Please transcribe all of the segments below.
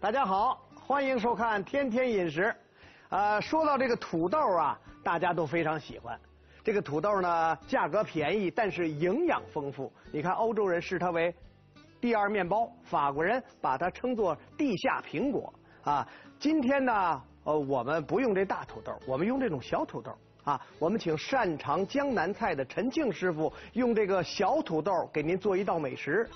大家好，欢迎收看《天天饮食》。呃，说到这个土豆啊，大家都非常喜欢。这个土豆呢，价格便宜，但是营养丰富。你看，欧洲人视它为第二面包，法国人把它称作地下苹果啊。今天呢，呃，我们不用这大土豆，我们用这种小土豆啊。我们请擅长江南菜的陈庆师傅用这个小土豆给您做一道美食。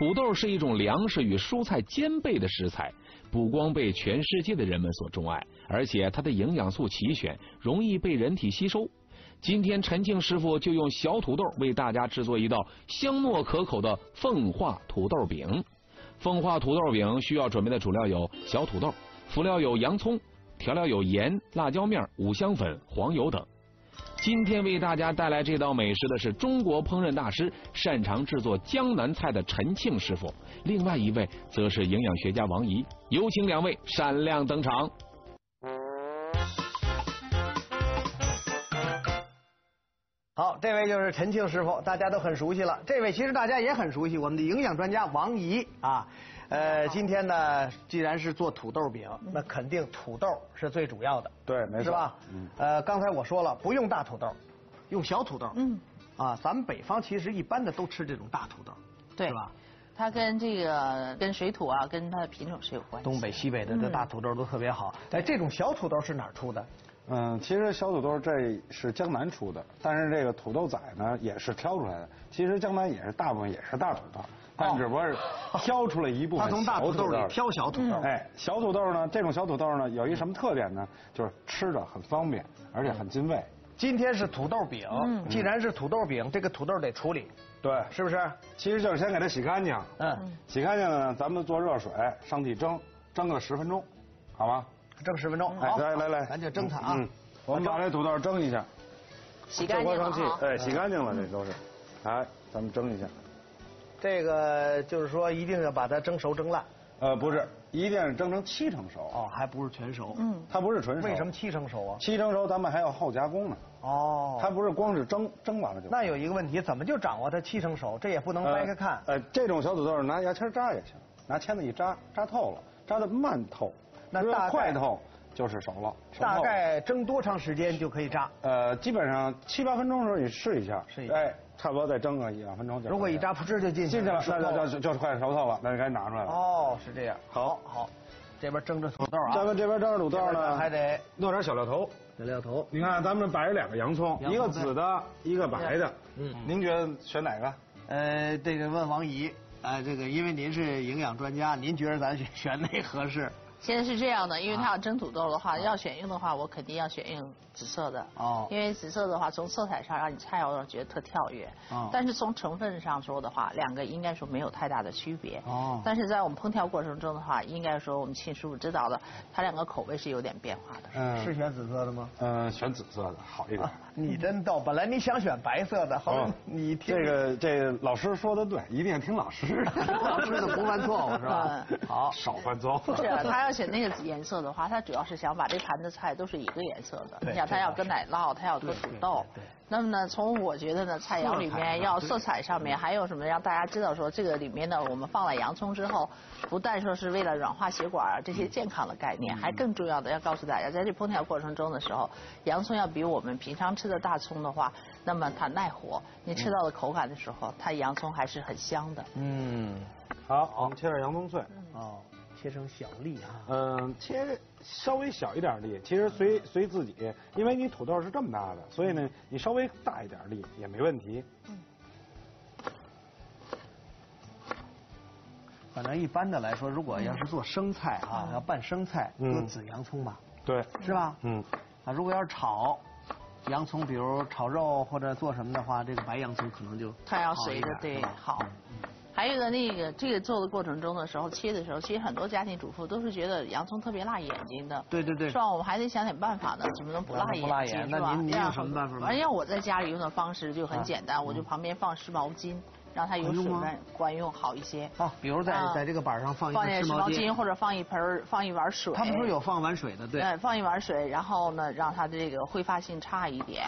土豆是一种粮食与蔬菜兼备的食材，不光被全世界的人们所钟爱，而且它的营养素齐全，容易被人体吸收。今天陈庆师傅就用小土豆为大家制作一道香糯可口的凤化土豆饼。凤化土豆饼需要准备的主料有小土豆，辅料有洋葱，调料有盐、辣椒面、五香粉、黄油等。今天为大家带来这道美食的是中国烹饪大师、擅长制作江南菜的陈庆师傅，另外一位则是营养学家王怡。有请两位闪亮登场。好，这位就是陈庆师傅，大家都很熟悉了。这位其实大家也很熟悉，我们的营养专家王怡啊。呃，今天呢，既然是做土豆饼，那肯定土豆是最主要的，对，没错，是吧？嗯。呃，刚才我说了，不用大土豆，用小土豆。嗯。啊，咱们北方其实一般的都吃这种大土豆，对，是吧？它跟这个跟水土啊，跟它的品种是有关系。东北、西北的这大土豆都特别好。哎，这种小土豆是哪儿出的？嗯，其实小土豆这是江南出的，但是这个土豆仔呢也是挑出来的。其实江南也是大部分也是大土豆，但只不过是挑出了一部分他从大土豆里挑小土豆。哎，小土豆呢，这种小土豆呢有一什么特点呢？就是吃着很方便，而且很进味。今天是土豆饼，既然是土豆饼，这个土豆得处理，对，是不是？其实就是先给它洗干净，嗯，洗干净呢，咱们做热水上屉蒸，蒸个十分钟，好吗？蒸十分钟，好，来来来，咱就蒸它啊。嗯，我们把这土豆蒸一下，洗干净了哎，洗干净了，这都是，来，咱们蒸一下。这个就是说，一定要把它蒸熟蒸烂。呃，不是，一定是蒸成七成熟。哦，还不是全熟。嗯，它不是纯熟。为什么七成熟啊？七成熟，咱们还要后加工呢。哦，它不是光是蒸蒸完了就。那有一个问题，怎么就掌握它七成熟？这也不能掰开看。呃，这种小土豆拿牙签扎也行，拿签子一扎，扎透了，扎的慢透。那大快透就是熟了。大概蒸多长时间就可以扎？呃，基本上七八分钟的时候你试一下。试一下。哎。差不多再蒸个一两分钟。如果一扎噗哧就进去了，那那就就快熟透了，那就该拿出来了。哦，是这样。好，好，这边蒸着土豆啊。咱们这边蒸着土豆呢，还得弄点小料头。小料头，你看咱们摆着两个洋葱，一个紫的，一个白的。嗯，您觉得选哪个？呃，这个问王姨，呃，这个因为您是营养专家，您觉得咱选 选哪合适？现在是这样的，因为它要蒸土豆的话，要选用的话，我肯定要选用紫色的。哦。因为紫色的话，从色彩上让你菜肴觉得特跳跃。哦。但是从成分上说的话，两个应该说没有太大的区别。哦。但是在我们烹调过程中的话，应该说我们秦师傅知道的，它两个口味是有点变化的。嗯。是选紫色的吗？嗯，选紫色的好一点。你真逗，本来你想选白色的，好，你听这个这个老师说的对，一定要听老师的，老师的不犯错误是吧？好，少犯错误。是，他要选那个颜色的话，他主要是想把这盘子菜都是一个颜色的。你想，他要搁奶酪，他要搁土豆。那么呢，从我觉得呢，菜肴里面要色彩上面还有什么让大家知道说，这个里面呢，我们放了洋葱之后，不但说是为了软化血管这些健康的概念，还更重要的要告诉大家，在这烹调过程中的时候，洋葱要比我们平常吃的大葱的话，那么它耐火，你吃到的口感的时候，它洋葱还是很香的。嗯，好，我们切点洋葱碎。哦。切成小粒啊，嗯，切稍微小一点粒，其实随随自己，因为你土豆是这么大的，所以呢，你稍微大一点粒也没问题。嗯。反正一般的来说，如果要是做生菜啊，要拌生菜，搁紫洋葱吧。对。是吧？嗯。啊，如果要是炒洋葱，比如炒肉或者做什么的话，这个白洋葱可能就它要随着对好。还有一个那个这个做的过程中的时候，切的时候，其实很多家庭主妇都是觉得洋葱特别辣眼睛的。对对对。是吧？我们还得想点办法呢，怎么能不辣眼睛？不辣眼，那您您有什么办法吗？反正我在家里用的方式就很简单，我就旁边放湿毛巾，让它有水分，管用好一些。啊，比如在在这个板上放放点湿毛巾，或者放一盆放一碗水。他们说有放碗水的，对。放一碗水，然后呢，让它的这个挥发性差一点。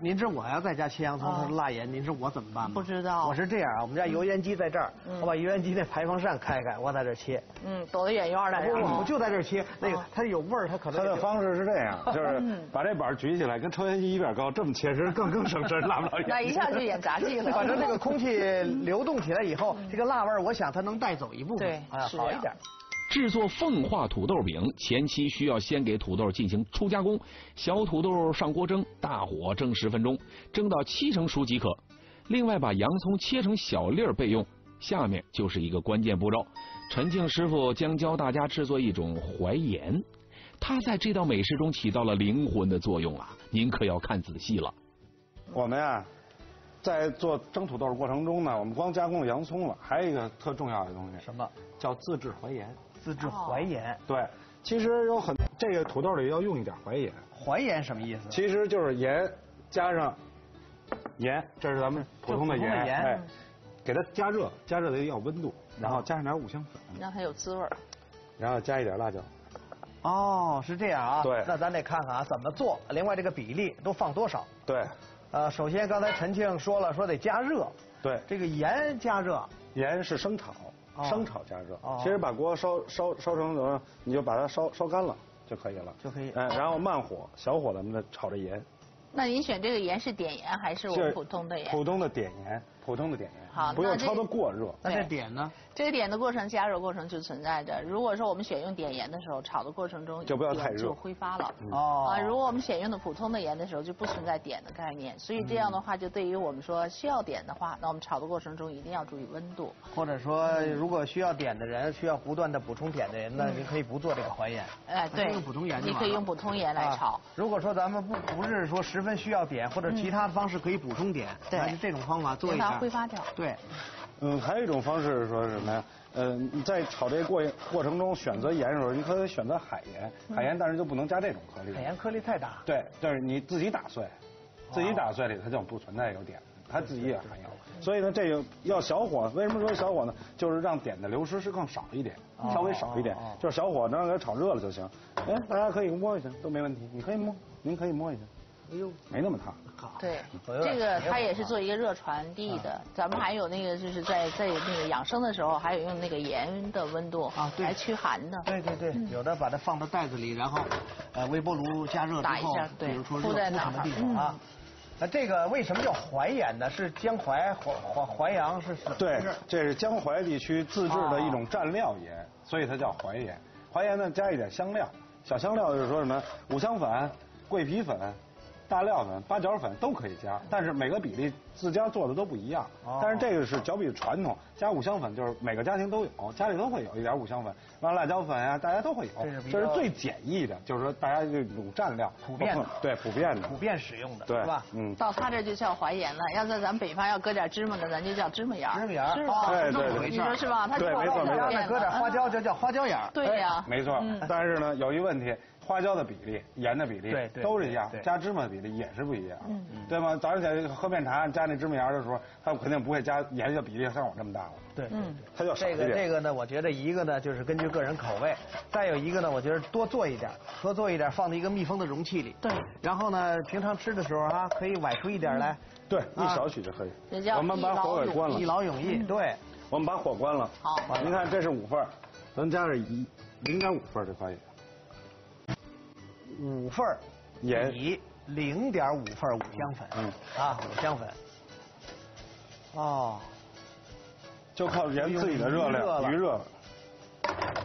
您知我要在家切洋葱，啊它是辣盐，您知我怎么办吗？不知道我是这样啊，我们家油烟机在这儿，嗯我把油烟机那排风扇开开，我在这儿切。嗯，躲得远远的，不不，然后我就在这儿切，那个啊它有味儿，它可能它的方式是这样，就是嗯把这板举起来，跟抽烟机一边高，这么切实更更省事，辣不了眼。那一下就演杂技了。反正这个空气 流动起来以后，这个辣味儿，我想它能带走一部分，对好一点。制作奉化土豆饼前期需要先给土豆进行初加工，小土豆上锅蒸，大火蒸十分钟，蒸到七成熟即可。另外把洋葱切成小粒儿备用。下面就是一个关键步骤，陈静师傅将教大家制作一种淮盐，它在这道美食中起到了灵魂的作用啊！您可要看仔细了。我们呀，在做蒸土豆的过程中呢，我们光加工了洋葱了，还有一个特重要的东西，什么？叫自制淮盐。自制淮盐。对，其实有很这个土豆里要用一点淮盐，淮盐什么意思？其实就是盐加上盐，这是咱们普通的盐，盐哎，给它加热，加热得要温度，然后加上点五香粉，让它有滋味儿。然后加一点辣椒。哦，是这样啊。对那咱得看看啊，怎么做，另外这个比例都放多少？对呃，首先刚才陈庆说了，说得加热，对，这个盐加热，盐是生炒，哦生炒加热。哦其实把锅烧烧烧成怎么样，你就把它烧烧干了就可以了。就可以哎，然后慢火、小火咱们再炒着盐。那您选这个盐是碘盐还是我们普通的盐？普通的碘盐，普通的碘盐。好不要焯的过热。那这对点呢？这个碘的过程加热过程就存在着。如果说我们选用碘盐的时候，炒的过程中就不要太热就挥发了。哦啊，如果我们选用的普通的盐的时候，就不存在碘的概念。所以这样的话，就对于我们说需要碘的话，那我们炒的过程中一定要注意温度。或者说，如果需要碘的人，需要不断的补充碘的人，那您可以不做这个还盐。哎，对，用普通盐就你可以用普通盐来炒啊。如果说咱们不不是说十分需要碘，或者其他方式可以补充碘，对那就这种方法做一让下。它挥发掉对，嗯，还有一种方式是说是什么呀？呃，你在炒这个过过程中选择盐的时候，你可以选择海盐，海盐但是就不能加这种颗粒。海盐颗粒太大。对，就是你自己打碎，自己打碎里它就不存在有碘，它自己也含有。所以呢，这个要小火，为什么说小火呢？就是让碘的流失是更少一点，稍微少一点就是小火能让它炒热了就行。哎，大家可以摸一下，都没问题，你可以摸，您可以摸一下，哎呦，没那么烫。对，这个它也是做一个热传递的。咱们还有那个就是在在那个养生的时候，还有用那个盐的温度啊对来驱寒的。对对对，有的把它放到袋子里，然后呃微波炉加热之打一后下，对比如说热铺在敷什么地方啊。那这个为什么叫淮盐呢？是江淮淮淮淮阳是对这是江淮地区自制的一种蘸料盐，所以它叫淮盐。淮盐呢加一点香料，小香料就是说什么五香粉、桂皮粉、大料粉、八角粉都可以加，但是每个比例自家做的都不一样。哦但是这个是脚比传统，加五香粉就是每个家庭都有，家里都会有一点五香粉，完了辣椒粉啊，大家都会有这是这是最简易的，就是说大家这卤蘸料普遍的对普遍的普，遍使用的，对是吧？嗯。到他这就叫淮盐了。要在咱们北方要搁点芝麻的，咱就叫芝麻盐。芝麻盐儿是吧？哦对对你说是吧？对没错没错要再搁点花椒嗯就叫花椒盐。对呀。没错嗯，但是呢，有一问题，花椒的比例、盐的比例对对都是一样加芝麻的比例也是不一样，嗯对吗？早上起来喝面茶加那芝麻盐的时候，它肯定不会加盐的比例像我这么大了，对，嗯它就少这个。这个呢，我觉得一个呢就是根据个人口味，再有一个呢，我觉得多做一点，多做一点，放在一个密封的容器里。对。然后呢，平常吃的时候啊，可以崴出一点来，对，啊一小许就可以我们把火给关了一，劳永逸。对，我们把火关了。好您看这是五份儿，咱加上一零点五份就可以。五份儿盐米，零点五份儿五香粉。嗯。啊，五香粉。哦，就靠盐自己的热量余热，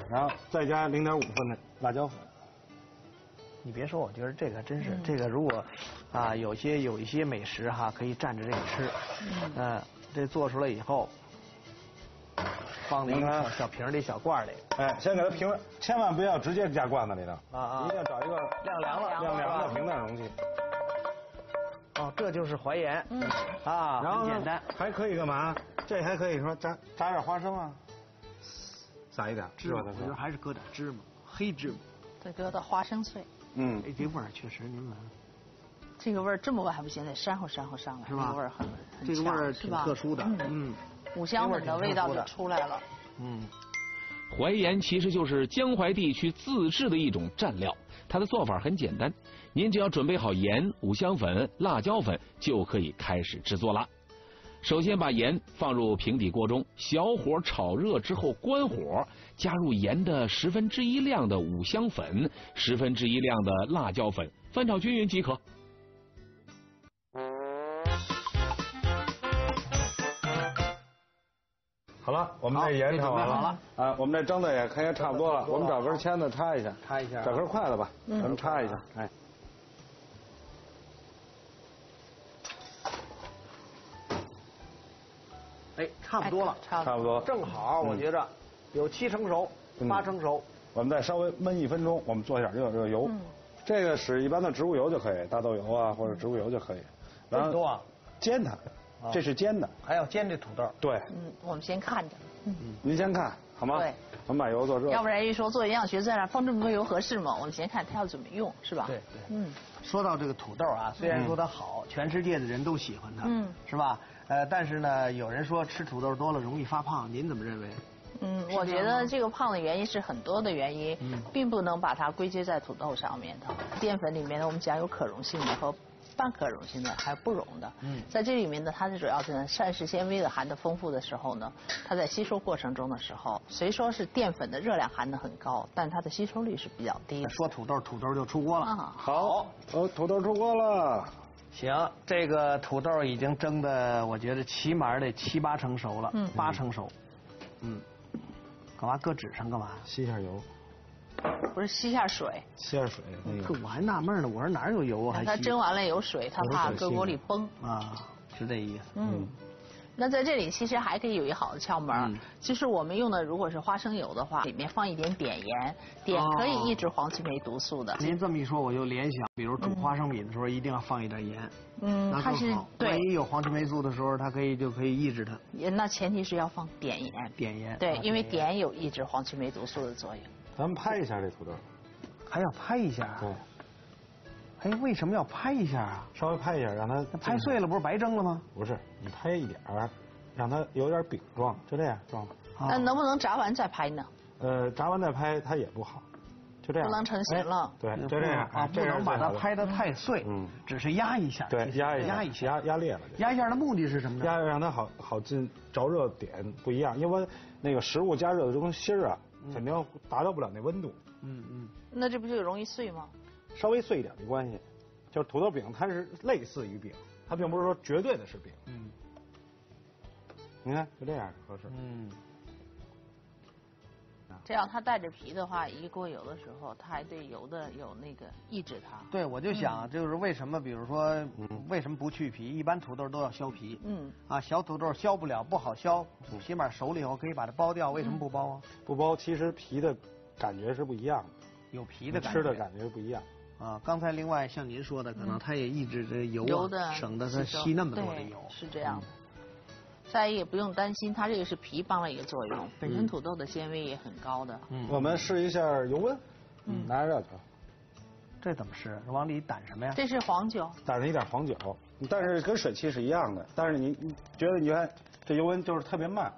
然后再加零点五份的辣椒粉。你别说，我觉得这个真是，嗯这个如果啊有些有一些美食哈，可以蘸着这个吃。嗯。这做出来以后，放在一个小小瓶儿里、小罐里。哎，先给它平，千万不要直接加罐子里头，啊啊一定要找一个晾凉了晾凉的平淡容器。哦，这就是淮盐。嗯啊，然后简单。还可以干嘛？这还可以说炸炸点花生啊，撒一点芝麻，的我觉得还是搁点芝麻，黑芝麻。再搁到花生碎，嗯，哎，这味儿确实，您闻，这个味儿这么晚还不行，得扇乎扇乎上来，是吧这个味儿很很这个味儿挺强是吧特殊的。嗯嗯五香粉的味道就出来了。嗯，淮盐其实就是江淮地区自制的一种蘸料，它的做法很简单，您只要准备好盐、五香粉、辣椒粉，就可以开始制作了。首先把盐放入平底锅中，小火炒热之后关火，加入盐的十分之一量的五香粉，十分之一量的辣椒粉，翻炒均匀即可。好了，我们这盐炒完好了。啊，我们这蒸的也看也差不多了，我们找根签子插一下，插一下啊。找根筷子吧，嗯。咱们插一下，哎，哎，差不多了，差差不多，正好，我觉着有七成熟，嗯。八成熟。我们再稍微焖一分钟，我们做一下热热油，嗯。这个使一般的植物油就可以，大豆油啊或者植物油就可以，这么多啊？煎它，这是煎的，还要煎这土豆。对，嗯，我们先看着，嗯您先看好吗？对，我们把油做热，要不然一说做营养学在那放这么多油合适吗？我们先看它要怎么用，是吧？对对嗯，说到这个土豆啊，虽然说它好，全世界的人都喜欢它，嗯是吧？呃，但是呢，有人说吃土豆多了容易发胖，您怎么认为？嗯，我觉得这个胖的原因是很多的原因，嗯并不能把它归结在土豆上面的。淀粉里面呢，我们讲有可溶性的和半可溶性的，还有不溶的。嗯在这里面呢，它的主要是膳食纤维的含的丰富的时候呢，它在吸收过程中的时候，虽说是淀粉的热量含的很高，但它的吸收率是比较低的。说土豆，土豆就出锅了。啊，好，哦，土豆出锅了，行，这个土豆已经蒸的，我觉得起码得七八成熟了，嗯八成熟。嗯，干嘛搁纸上干嘛？吸一下油，不是吸下水，吸下水，那个这我还纳闷呢，我说哪有油啊？还吸它蒸完了有水，它怕搁锅里崩。啊，是这意思。嗯，那在这里其实还可以有一好的窍门儿嗯，就是我们用的如果是花生油的话，里面放一点碘盐，碘可以抑制黄曲霉毒素的。您这么一说，我就联想，比如煮花生米的时候，一定要放一点盐，嗯，它是那更好。万对，一有黄曲霉素的时候，它可以就可以抑制它。也那前提是要放碘盐。碘盐。对，啊因为碘有抑制黄曲霉毒素的作用。咱们拍一下这土豆，还要拍一下。对，哎，为什么要拍一下啊？稍微拍一下，让它那拍碎了不是白蒸了吗？不是，你拍一点儿，让它有点饼状，就这样状。啊那能不能炸完再拍呢？呃，炸完再拍它也不好，就这样。不能成型了哎对，就这样啊，不能把它拍的太碎，嗯只是压一下。对，压一下，压一下，压压裂了就。压一下的目的是什么呢？压让它好好进着热点不一样，因为那个食物加热的这种芯儿啊，肯定达到不了那温度，嗯嗯。那这不就容易碎吗？稍微碎一点没关系。就是土豆饼，它是类似于饼，它并不是说绝对的是饼。嗯你看，就这样合适。嗯，这样它带着皮的话，一过油的时候，它还对油的有那个抑制它。对，我就想，就是为什么，比如说，为什么不去皮？一般土豆都要削皮。嗯，啊，小土豆削不了，不好削，起码熟了以后可以把它剥掉。为什么不剥啊？不剥，其实皮的感觉是不一样的，有皮的感觉。吃的感觉不一样。啊，刚才另外像您说的，可能它也抑制这油啊，油的省得它吸那么多的油。是这样的。再一也不用担心，它这个是皮帮了一个作用，本身土豆的纤维也很高的。嗯，我们试一下油温，嗯，拿热的，这怎么试？往里掸什么呀？这是黄酒，掸上一点黄酒，但是跟水汽是一样的。但是你你觉得你看这油温就是特别慢，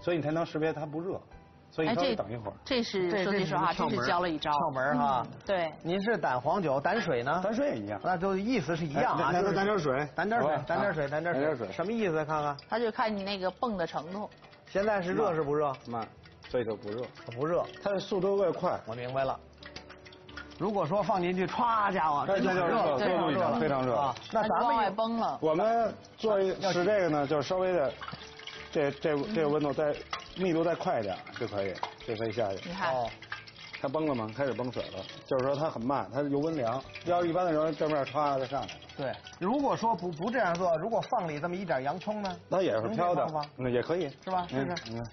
所以你才能识别它不热，所以稍微这等一会儿。这是说句实话，这是教了一招。窍门哈嗯对，您是胆黄酒，胆水呢？胆水也一样。那就意思是一样啊。哎那就是那点水胆点水好吧，掸点水，胆点掸点水什么意思？看看，他就看你那个泵的程度。现在是热是不热？慢，所以就不热。不热。它的速度越快，我明白了。如果说放进去，歘家伙，这就哎那就热了，热了非常热了，非常热啊。那咱们也崩了。我们做一使这个呢，就是稍微的，这这这个温度再密度再快一点就可以，就可以下去。你看，哦，它崩了吗？开始崩水了，就是说它很慢，它油温凉。要是一般的时候，这面歘就上来了，对。如果说不不这样做，如果放里这么一点洋葱呢？那也是飘的那也可以，是吧？是嗯不是？嗯，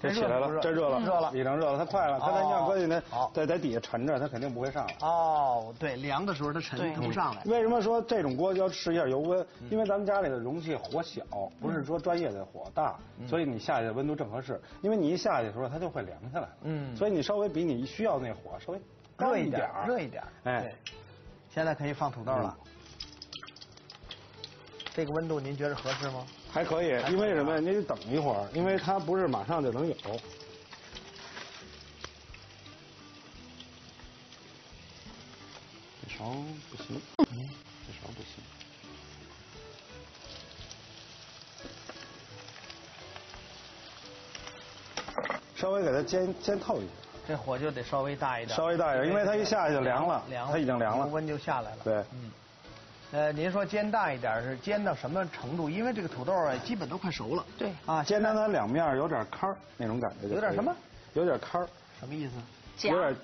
这起来了，这热了，热了已经热了，它快了，它在哦要搁进去好，在在底下沉着，它肯定不会上来。哦，对，凉的时候它沉，对它不上来。为什么说这种锅要试一下油温？因为咱们家里的容器火小，不是说专业的火大，所以你下去的温度正合适。因为你一下去的时候，它就会凉下来。嗯所以你稍微比你需要那火稍微高热一点热一点。哎对，现在可以放土豆了。这个温度您觉得合适吗？还可以。因为什么呀？你得等一会儿，因为它不是马上就能有。勺不行，这勺不行。稍微给它煎煎透一点，这火就得稍微大一点，稍微大一点，因为它一下去就凉了，凉，它已经凉了，温就下来了。对，嗯。呃，您说煎大一点是煎到什么程度？因为这个土豆啊，基本都快熟了。对。啊，煎到它两面有点糠那种感觉。有点什么？有点糠什么意思？有点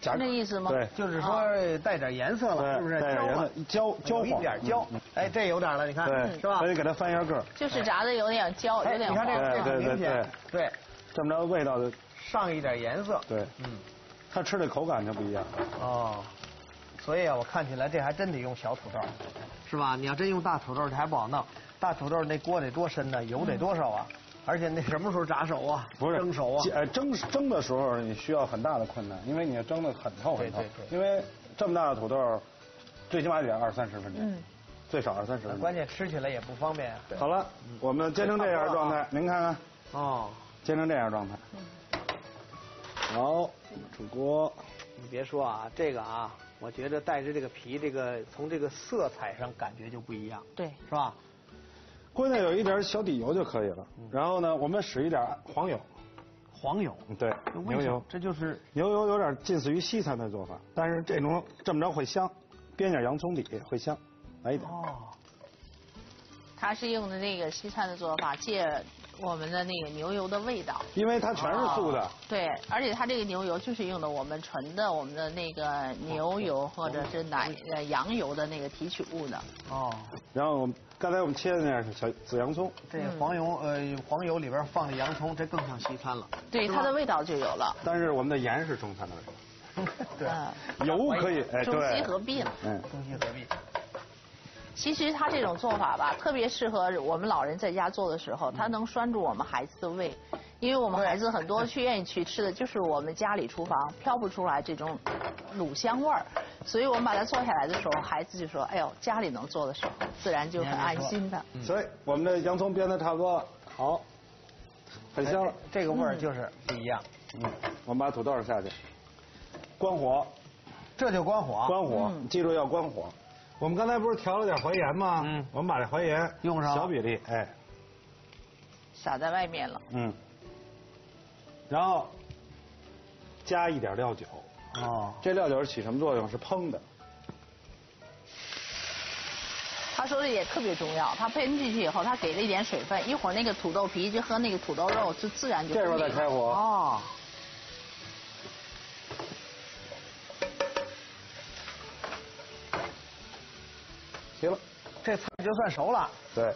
夹那意思吗？对，就是说带点颜色了，是不是？带点颜色，焦焦一点焦。哎，这有点了，你看，是吧？所以给它翻一下个。就是炸的有点焦，有点你看这个很明显对，这么着味道就上一点颜色。对，嗯，它吃的口感就不一样。哦。所以啊，我看起来这还真得用小土豆，是吧？你要真用大土豆，这还不好弄。大土豆那锅得多深呢？油得多少啊？而且那什么时候炸熟啊？不是蒸熟啊？呃，蒸蒸的时候你需要很大的困难，因为你要蒸的很透很透。对对对。因为这么大的土豆，最起码得二三十分钟。嗯。最少二三十分钟。关键吃起来也不方便啊。好了，我们煎成这样状态，您看看。哦。煎成这样状态。好，出锅。你别说啊，这个啊。我觉得带着这个皮，这个从这个色彩上感觉就不一样，对，是吧？锅内有一点小底油就可以了。然后呢，我们使一点黄油。黄油？对，牛油。这就是牛油，有点近似于西餐的做法，但是这种这么着会香，煸点洋葱底会香，来一点。哦。他是用的那个西餐的做法，借。我们的那个牛油的味道，因为它全是素的。对，而且它这个牛油就是用的我们纯的我们的那个牛油或者是奶呃羊油的那个提取物的。哦。然后我们刚才我们切的那是小紫洋葱。这黄油呃黄油里边放的洋葱，这更像西餐了。对，它的味道就有了。但是我们的盐是中餐的味道。对。油可以哎对。中西合璧了。嗯，中西合璧。其实他这种做法吧，特别适合我们老人在家做的时候，它能拴住我们孩子的胃，因为我们孩子很多去愿意去吃的就是我们家里厨房飘不出来这种卤香味儿，所以我们把它做下来的时候，孩子就说：“哎呦，家里能做的时候，自然就很安心的。”所以我们的洋葱煸的差不多了，好，很香了，这个味儿就是不一样。嗯，我们把土豆下去，关火，这就关火，关火，记住要关火。我们刚才不是调了点淮盐吗？嗯，我们把这淮盐用上小比例，哎，撒在外面了。嗯，然后加一点料酒。哦，这料酒是起什么作用？是烹的。他说的也特别重要，他喷进去以后，他给了一点水分，一会儿那个土豆皮就和那个土豆肉就自然就。这时候再开火。哦。行了，这菜就算熟了。对，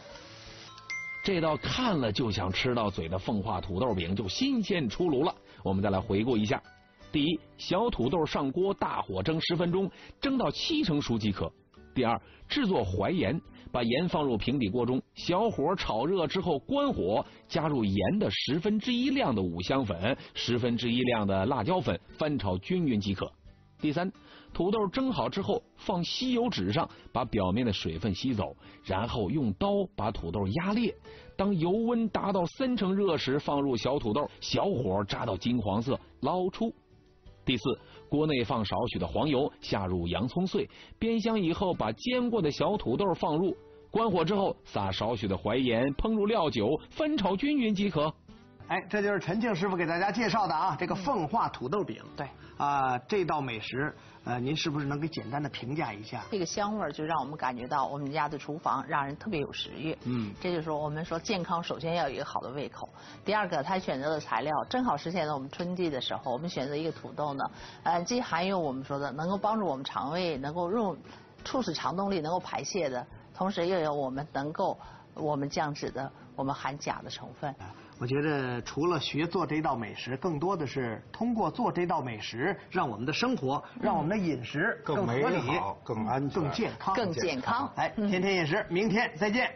这道看了就想吃到嘴的凤化土豆饼就新鲜出炉了。我们再来回顾一下：第一，小土豆上锅大火蒸十分钟，蒸到七成熟即可。第二，制作淮盐，把盐放入平底锅中，小火炒热之后关火，加入盐的十分之一量的五香粉，十分之一量的辣椒粉，翻炒均匀即可。第三，土豆蒸好之后，放吸油纸上，把表面的水分吸走，然后用刀把土豆压裂。当油温达到三成热时，放入小土豆，小火炸到金黄色，捞出。第四，锅内放少许的黄油，下入洋葱碎，煸香以后，把煎过的小土豆放入，关火之后，撒少许的淮盐，烹入料酒，翻炒均匀即可。哎，这就是陈庆师傅给大家介绍的啊，这个奉化土豆饼。对。啊，这道美食，呃，您是不是能给简单的评价一下？这个香味儿就让我们感觉到我们家的厨房让人特别有食欲。嗯。这就是说，我们说健康首先要有一个好的胃口。第二个，他选择的材料正好实现了我们春季的时候，我们选择一个土豆呢，呃，既含有我们说的能够帮助我们肠胃能够入促使肠动力能够排泄的，同时又有我们能够我们降脂的，我们含钾的成分。我觉得除了学做这道美食，更多的是通过做这道美食，让我们的生活，让我们的饮食更合理、更安更健康、更健康。哎，天天饮食，明天再见。